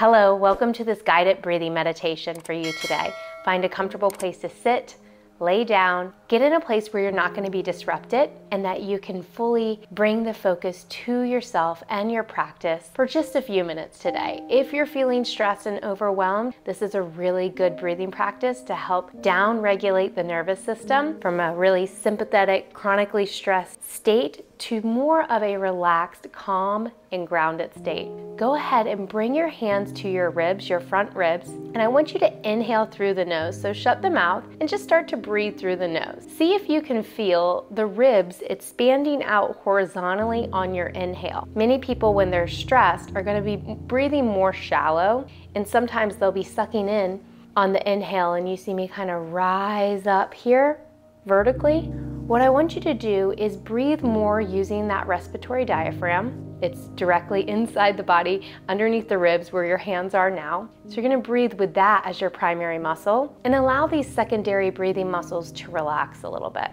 Hello, welcome to this guided breathing meditation for you today. Find a comfortable place to sit, lay down, get in a place where you're not going to be disrupted, and that you can fully bring the focus to yourself and your practice for just a few minutes today. If you're feeling stressed and overwhelmed, this is a really good breathing practice to help down regulate the nervous system from a really sympathetic, chronically stressed state to more of a relaxed, calm, and grounded state. Go ahead and bring your hands to your ribs, your front ribs, and I want you to inhale through the nose. So shut the mouth and just start to breathe through the nose. See if you can feel the ribs expanding out horizontally on your inhale. Many people, when they're stressed, are going to be breathing more shallow, and sometimes they'll be sucking in on the inhale, and you see me kind of rise up here vertically what I want you to do is breathe more using that respiratory diaphragm. It's directly inside the body, underneath the ribs where your hands are now. So you're gonna breathe with that as your primary muscle and allow these secondary breathing muscles to relax a little bit.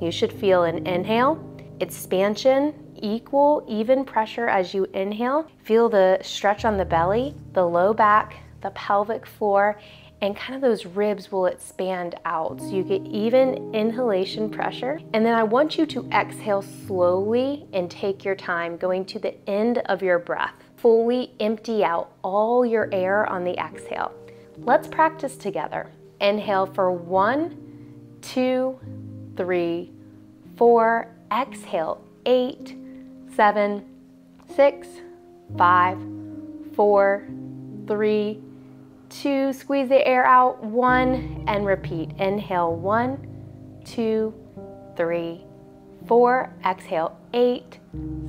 You should feel an inhale, expansion, equal, even pressure as you inhale. Feel the stretch on the belly, the low back, the pelvic floor, and kind of those ribs will expand out. So you get even inhalation pressure. And then I want you to exhale slowly and take your time going to the end of your breath. Fully empty out all your air on the exhale. Let's practice together. Inhale for one, two, three, four. Exhale, eight, seven, six, five, four, three, two, squeeze the air out, one, and repeat. Inhale, one, two, three, four. Exhale, eight,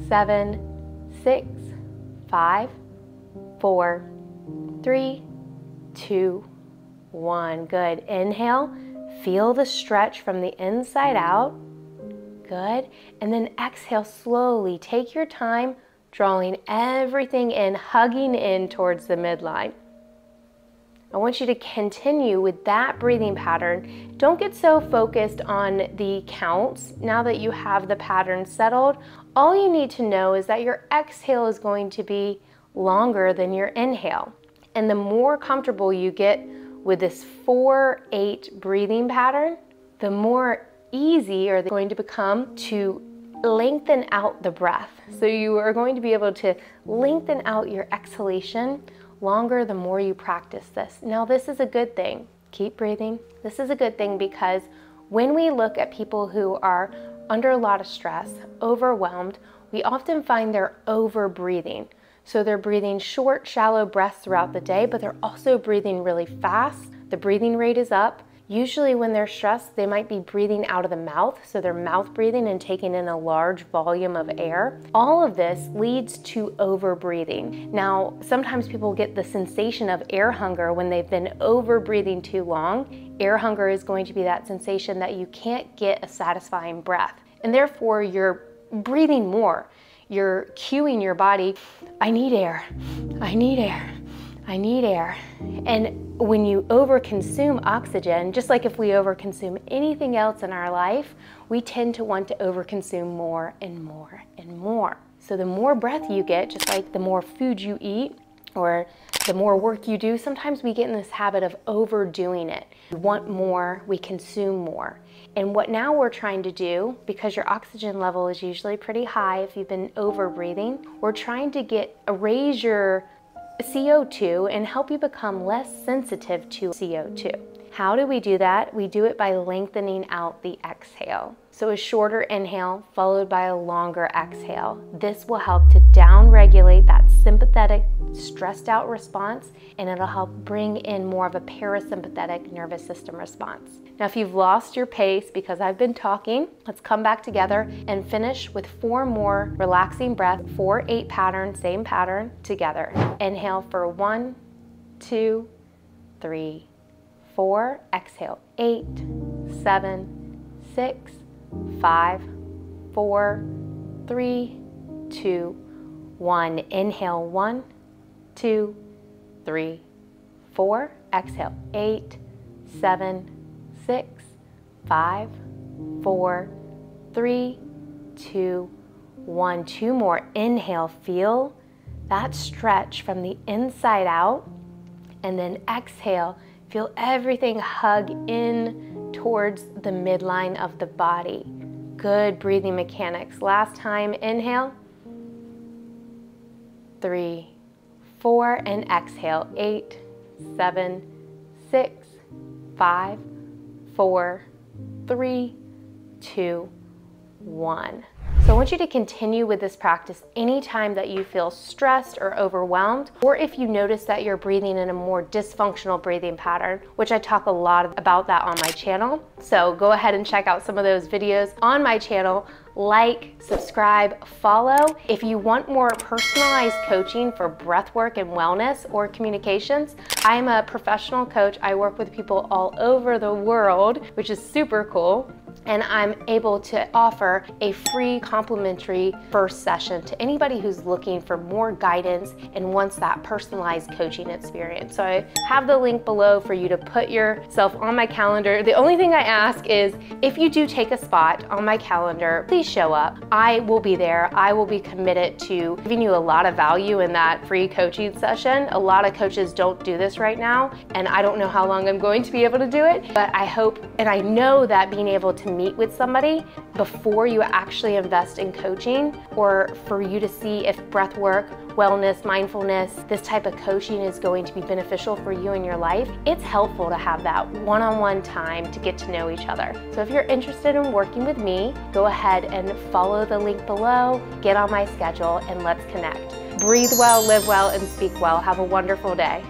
seven, six, five, four, three, two, one. Good. Inhale, feel the stretch from the inside out. Good. And then exhale slowly. Take your time, drawing everything in, hugging in towards the midline. I want you to continue with that breathing pattern. Don't get so focused on the counts now that you have the pattern settled. All you need to know is that your exhale is going to be longer than your inhale. And the more comfortable you get with this 4 8 breathing pattern, the more easy are they going to become to lengthen out the breath. So you are going to be able to lengthen out your exhalation longer the more you practice this. Now, this is a good thing. Keep breathing. This is a good thing because when we look at people who are under a lot of stress, overwhelmed, we often find they're over breathing. So they're breathing short, shallow breaths throughout the day, but they're also breathing really fast. The breathing rate is up. Usually when they're stressed, they might be breathing out of the mouth, so they're mouth breathing and taking in a large volume of air. All of this leads to over breathing. Now, sometimes people get the sensation of air hunger when they've been over breathing too long. Air hunger is going to be that sensation that you can't get a satisfying breath, and therefore you're breathing more. You're cueing your body, I need air, I need air. I need air. And when you overconsume oxygen, just like if we overconsume anything else in our life, we tend to want to overconsume more and more and more. So the more breath you get, just like the more food you eat, or the more work you do, sometimes we get in this habit of overdoing it. We want more, we consume more. And what now we're trying to do, because your oxygen level is usually pretty high if you've been over breathing, we're trying to get raise your CO2 and help you become less sensitive to CO2. How do we do that? We do it by lengthening out the exhale. So a shorter inhale followed by a longer exhale. This will help to downregulate that sympathetic, stressed out response, and it'll help bring in more of a parasympathetic nervous system response. Now, if you've lost your pace because I've been talking, let's come back together and finish with four more relaxing breaths, four, eight pattern, same pattern together. Inhale for one, two, three, four. Exhale, eight, seven, six, five, four, three, two, one. Inhale, one, two, three, four. Exhale, eight, seven, six, five, four, three, two, one. Two more. Inhale, feel that stretch from the inside out. And then exhale, feel everything hug in towards the midline of the body. Good breathing mechanics. Last time, inhale. Three, four, and exhale. Eight, seven, six, five, four, three, two, one. So I want you to continue with this practice anytime that you feel stressed or overwhelmed, or if you notice that you're breathing in a more dysfunctional breathing pattern, which I talk a lot about that on my channel. So go ahead and check out some of those videos on my channel like, subscribe, follow. If you want more personalized coaching for breathwork and wellness or communications, I'm a professional coach. I work with people all over the world, which is super cool and I'm able to offer a free complimentary first session to anybody who's looking for more guidance and wants that personalized coaching experience. So I have the link below for you to put yourself on my calendar. The only thing I ask is if you do take a spot on my calendar, please show up. I will be there. I will be committed to giving you a lot of value in that free coaching session. A lot of coaches don't do this right now, and I don't know how long I'm going to be able to do it, but I hope and I know that being able to meet with somebody before you actually invest in coaching or for you to see if breath work, wellness, mindfulness, this type of coaching is going to be beneficial for you in your life, it's helpful to have that one on one time to get to know each other. So if you're interested in working with me, go ahead and follow the link below, get on my schedule, and let's connect. Breathe well, live well, and speak well. Have a wonderful day.